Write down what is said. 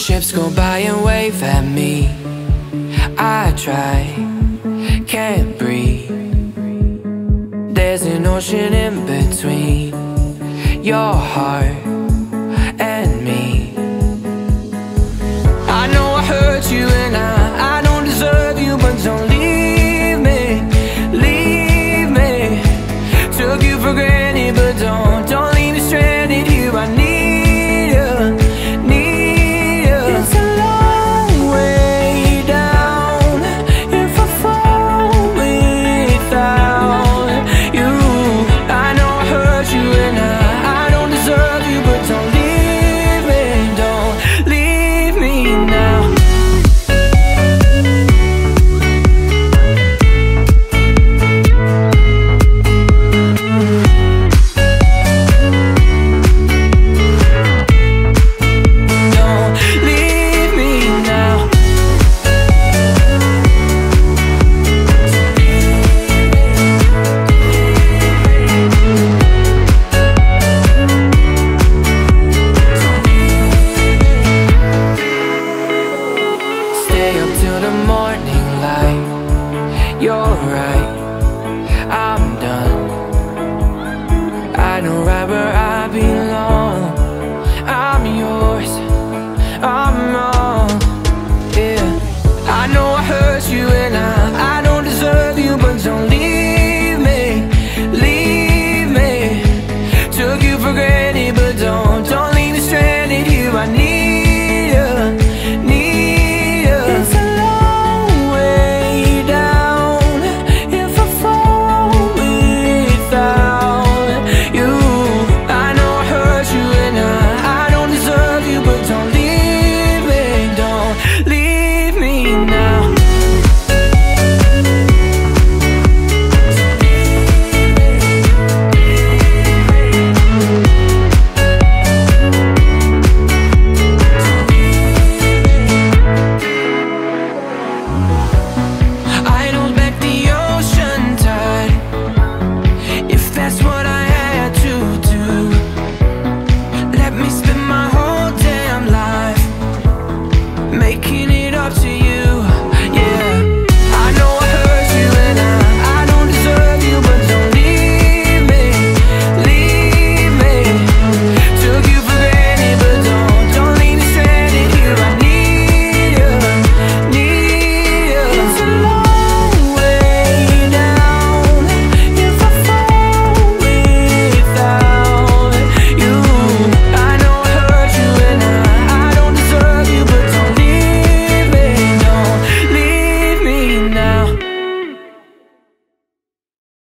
ships go by and wave at me. I try, can't breathe. There's an ocean in between your heart stay up till the morning light. You're right, I'm done.